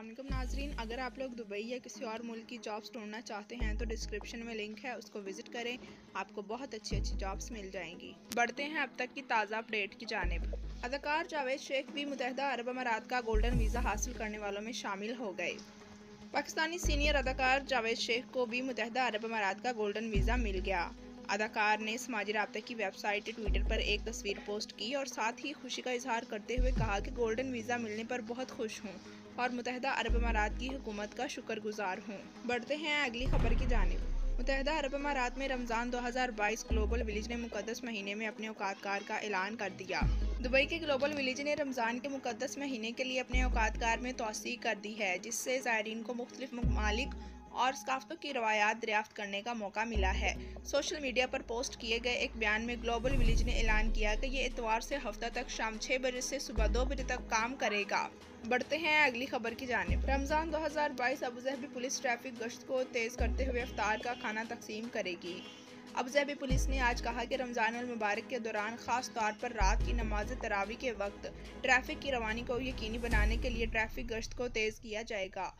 आप लोग दुबई या किसी और मुल्क की जॉब्स ढूंढना चाहते हैं तो डिस्क्रिप्शन में लिंक है, उसको विज़िट करें। आपको बहुत अच्छी अच्छी जॉब्स मिल जाएँगी। बढ़ते हैं अब तक की ताज़ा अपडेट की जानब। अदाकार जावेद शेख भी मुतहदा अरब अमारात का गोल्डन वीज़ा हासिल करने वालों में शामिल हो गए। पाकिस्तानी सीनियर अदाकार जावेद शेख को भी मुतहदा अरब अमारात का गोल्डन वीज़ा मिल गया। अदाकार ने समाजी रबता की वेबसाइट ट्विटर पर एक तस्वीर पोस्ट की और साथ ही खुशी का इजहार करते हुए कहा कि गोल्डन वीज़ा मिलने पर बहुत खुश हूँ। और मुतहदा अरब अमारात की हुकूमत का शुक्रगुजार हूँ। बढ़ते हैं अगली खबर की जानब। मुतहदा अरब अमारात में रमज़ान 2022 ग्लोबल विलेज ने मुकदस महीने में अपने औकातकार का ऐलान कर दिया। दुबई के ग्लोबल विलेज ने रमज़ान के मुकदस महीने के लिए अपने औकातकार में तोसी कर दी है, जिससे ज़ायरीन को मुख्तलिफ़ ममालिक और सकाफतों की रवायात दरियाफ्त करने का मौका मिला है। सोशल मीडिया पर पोस्ट किए गए एक बयान में ग्लोबल विलेज ने ऐलान किया कि ये इतवार से हफ़्ता तक शाम छः बजे से सुबह दो बजे तक काम करेगा। बढ़ते हैं अगली खबर की जानब। रमज़ान 2022 अबूजहबी पुलिस ट्रैफ़िक गश्त को तेज़ करते हुए अफ्तार का खाना तकसीम करेगी। अबूजहबी पुलिस ने आज कहा कि रमज़ान मुबारक के दौरान ख़ास तौर पर रात की नमाज़ तरावी के वक्त ट्रैफ़िक की रवानी को यकीनी बनाने के लिए ट्रैफ़िक गश्त को तेज़ किया जाएगा।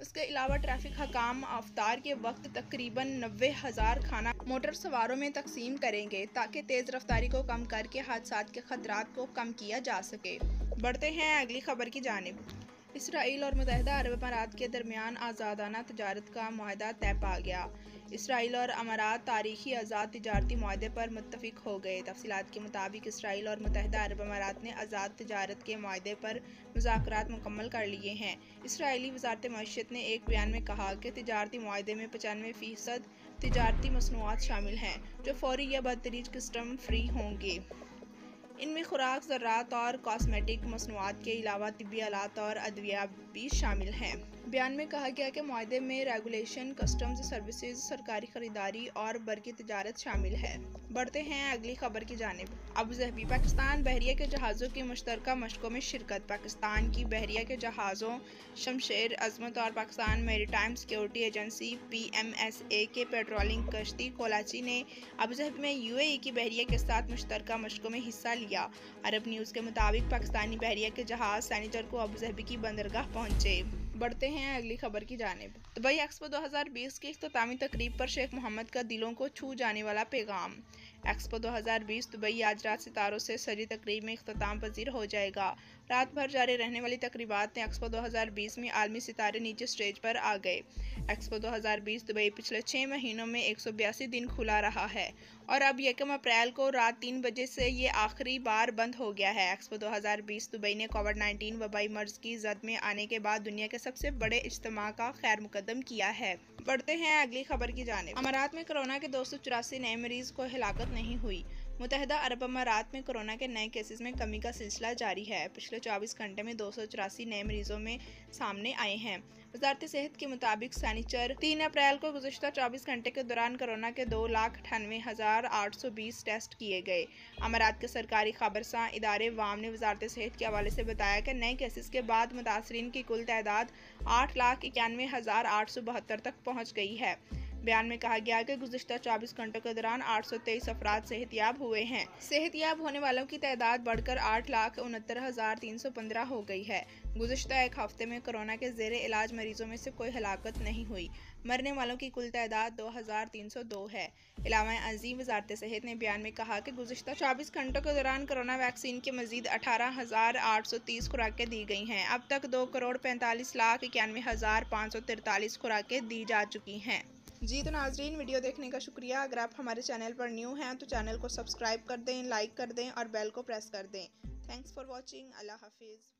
उसके अलावा ट्रैफ़िक हकाम अवतार के वक्त तकरीबन नब्बे हज़ार खाना मोटर सवारों में तकसीम करेंगे ताकि तेज़ रफ्तारी को कम करके हादसा के खतरा को कम किया जा सके। बढ़ते हैं अगली खबर की जानब। इसराइल और मुतहदा अरब अमारात के दरमियान आज़ादाना तजारत का माहा तय पा गया। इसराइल और अमारात तारीखी आज़ाद तजारती माहे पर मुतफिक हो गए। तफसीत के मुताबिक इसराइल और मुतहदा अरब अमारात ने आज़ाद तजारत के माहे पर मुजाकर मुकम्मल कर लिए हैं। इसराइली वजारत मीशत ने एक बयान में कहा कि तजारती माहे में पचानवे फ़ीसद तजारती मसनूआत शामिल हैं, जो फौरी या बदतरीज कस्टम फ्री होंगे। इनमें खुराक, ज़रात और कॉस्मेटिक मसनूआत के अलावा तबी आलात और अद्वियात भी शामिल हैं। बयान में कहा गया कि माहे में रेगुलेशन कस्टम्स सर्विसेज़ सरकारी खरीदारी और बरकी तजारत शामिल है। बढ़ते हैं अगली खबर की जानब। अबू जहबी, पाकिस्तान बहरिया के जहाज़ों की मुश्तर मशकों में शिरकत। पाकिस्तान की बहरिया के जहाज़ों, शमशेर अजमत और Pakistan maritime security agency P M S A के पेट्रोलिंग कश्ती कोलाची ने अबू जहबी में यू ए की बहरिया के साथ मुश्तर मशकों में हिस्सा लिया। अरब न्यूज़ के मुताबिक पाकिस्तानी बहरिया के जहाज़ सैनिटर को अबू जहबी की बंदरगाह पहुँचे। बढ़ते हैं अगली खबर की जानब। दुबई एक्सपो 2020 की अख्तामी तकरीब पर शेख मोहम्मद का दिलों को छू जाने वाला पैगाम। एक्सपो 2020 दुबई आज रात सितारों से सजी तकरीब में अख्ताम पजीर हो जाएगा। रात भर जारी रहने वाली तकरीबा ने एक्सपो 2020 में आलमी सितारे नीचे स्टेज पर आ गए। एक्सपो 2020 दुबई पिछले छः महीनों में एक दिन खुला रहा है और अब यकम अप्रैल को रात तीन बजे से ये आखिरी बार बंद हो गया है। एक्सपो 2020 दुबई ने कोविड 19 वबाई मर्ज की जद में आने के बाद दुनिया के सबसे बड़े इज्तम का खैर मुकदम किया है। बढ़ते हैं अगली खबर की जानब। अमारात में कोरोना के दो सौ चौरासी नए मरीज़ को हिलाकत नहीं हुई। मुतहदा अरब अमारात में कोरोना के नए केसेस में कमी का सिलसिला जारी है। पिछले 24 घंटे में दो नए मरीजों में सामने आए हैं। वजारत सेहत के मुताबिक सैनिचर तीन अप्रैल को गुजशत 24 घंटे के दौरान कोरोना के दो लाख अठानवे हज़ार आठ सौ बीस टेस्ट किए गए। अमारात के सरकारी खबरसा इदारे वाम ने वजारत सेहत के हवाले से बताया कि नए केसेस के बाद मुतासरीन की कुल तादाद आठ लाख इक्यानवे हज़ार आठ सौ बहत्तर तक पहुँच गई है। बयान में कहा गया कि गुजशत चौबीस घंटों के दौरान आठ सौ तेईस अफराद सेहतियाब हुए हैं। सेहतियाब होने वालों की तादाद बढ़कर आठ लाख उनहत्तर हज़ार तीन सौ पंद्रह हो गई है। गुजशत एक हफ़्ते में कोरोना के जेर इलाज मरीजों में से कोई हलाकत नहीं हुई। मरने वालों की कुल तादाद दो हज़ार तीन सौ दो है। इलावा अजीम, वजारत सेहत ने बयान में कहा कि गुजशत चौबीस घंटों के दौरान कोरोना वैक्सीन की मजीद अठारह हज़ार आठ सौ तीस खुराकें दी गई हैं। अब तक दो करोड़ पैंतालीस लाख इक्यानवे हज़ार पाँच सौ तिरतालीस खुराकें दी जा चुकी हैं। जी तो नाजरीन, वीडियो देखने का शुक्रिया। अगर आप हमारे चैनल पर न्यू हैं तो चैनल को सब्सक्राइब कर दें, लाइक कर दें और बेल को प्रेस कर दें। Thanks for watching. अल्लाह हाफिज़।